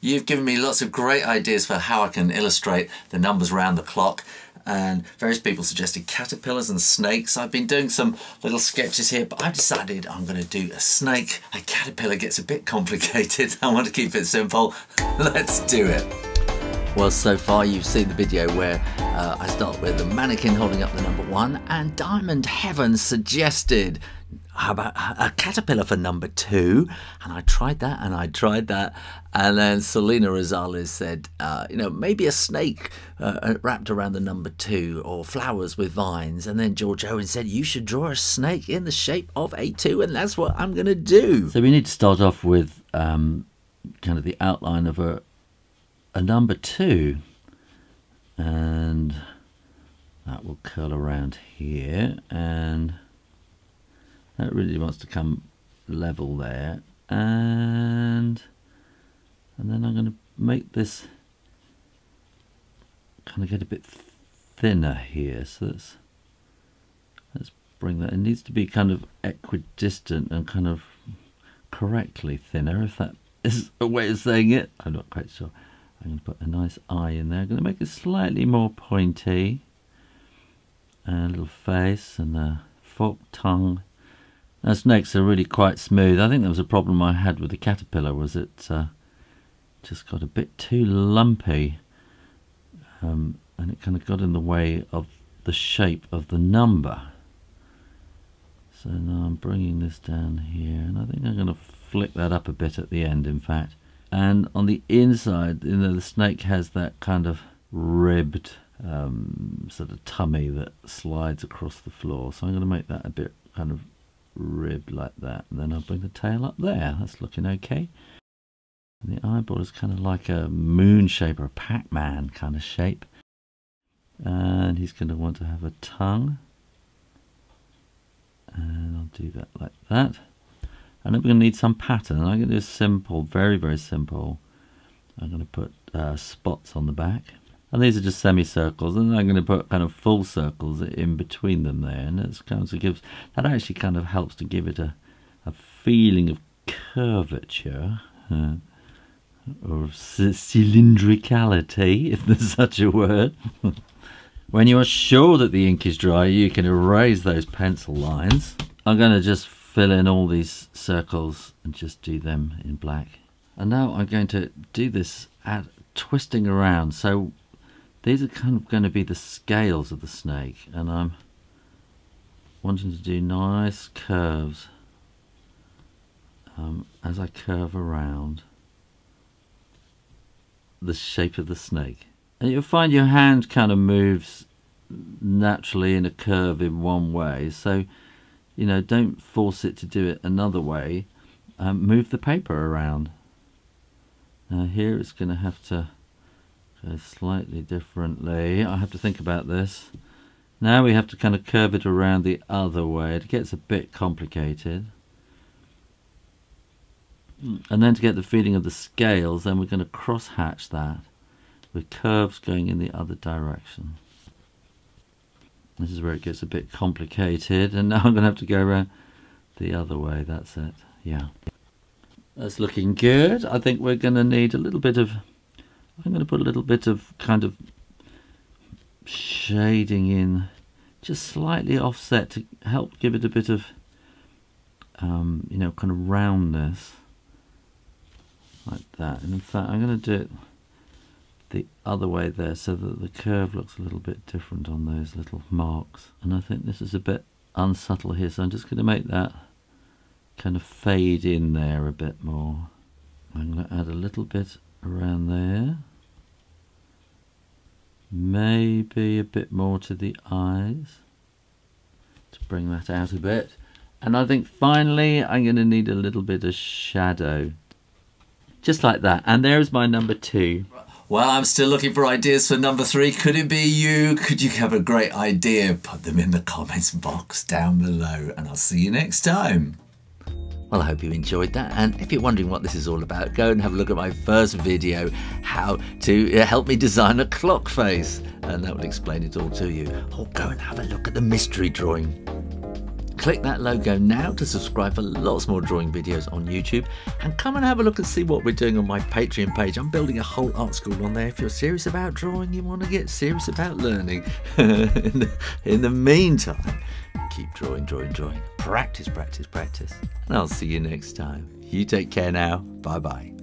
You've given me lots of great ideas for how I can illustrate the numbers around the clock and various people suggested caterpillars and snakes. I've been doing some little sketches here, but I've decided I'm going to do a snake. A caterpillar gets a bit complicated. I want to keep it simple. Let's do it. Well, so far you've seen the video where uh, I start with the mannequin holding up the number one, and Diamond Heaven suggested how about a caterpillar for number two? And I tried that and I tried that. And then Selena Rosales said, uh, you know, maybe a snake uh, uh, wrapped around the number two or flowers with vines. And then George Evans said, you should draw a snake in the shape of a two. And that's what I'm going to do. So we need to start off with um, kind of the outline of a, a number two. And that will curl around here. And that really wants to come level there. And and then I'm going to make this kind of get a bit thinner here. So let's let's bring that. It needs to be kind of equidistant and kind of correctly thinner if that is a way of saying it. I'm not quite sure. I'm going to put a nice eye in there. I'm going to make it slightly more pointy. And a little face and a forked tongue now snakes are really quite smooth. I think that was a problem I had with the caterpillar was it uh, just got a bit too lumpy um, and it kind of got in the way of the shape of the number. So now I'm bringing this down here and I think I'm going to flick that up a bit at the end in fact. And on the inside, you know, the snake has that kind of ribbed um, sort of tummy that slides across the floor. So I'm going to make that a bit kind of rib like that. And then I'll bring the tail up there. That's looking okay. And the eyeball is kind of like a moon shape or a Pac-Man kind of shape. And he's going to want to have a tongue. And I'll do that like that. And then we're going to need some pattern. I'm going to do a simple, very, very simple. I'm going to put uh, spots on the back. And these are just semicircles, and I'm going to put kind of full circles in between them there, and it's kind of gives that actually kind of helps to give it a a feeling of curvature uh, or cylindricality, if there's such a word. when you are sure that the ink is dry, you can erase those pencil lines. I'm going to just fill in all these circles and just do them in black. And now I'm going to do this at twisting around. So these are kind of going to be the scales of the snake and I'm wanting to do nice curves um, as I curve around the shape of the snake. And you'll find your hand kind of moves naturally in a curve in one way. So, you know, don't force it to do it another way. Um, move the paper around. Now here it's going to have to go slightly differently. I have to think about this. Now we have to kind of curve it around the other way. It gets a bit complicated. Mm. And then to get the feeling of the scales, then we're going to cross hatch that with curves going in the other direction. This is where it gets a bit complicated. And now I'm going to have to go around the other way. That's it. Yeah. That's looking good. I think we're going to need a little bit of I'm going to put a little bit of kind of shading in just slightly offset to help give it a bit of um, you know kind of roundness like that. And in fact I'm going to do it the other way there so that the curve looks a little bit different on those little marks. And I think this is a bit unsubtle here so I'm just going to make that kind of fade in there a bit more. I'm going to add a little bit around there maybe a bit more to the eyes to bring that out a bit and I think finally I'm going to need a little bit of shadow just like that and there's my number two well, I'm still looking for ideas for number three. Could it be you? Could you have a great idea? Put them in the comments box down below, and I'll see you next time. Well, I hope you enjoyed that. And if you're wondering what this is all about, go and have a look at my first video, how to uh, help me design a clock face. And that will explain it all to you. Or go and have a look at the mystery drawing. Click that logo now to subscribe for lots more drawing videos on YouTube and come and have a look and see what we're doing on my Patreon page. I'm building a whole art school on there. If you're serious about drawing, you want to get serious about learning. in, the, in the meantime, keep drawing, drawing, drawing. Practice, practice, practice. And I'll see you next time. You take care now. Bye bye.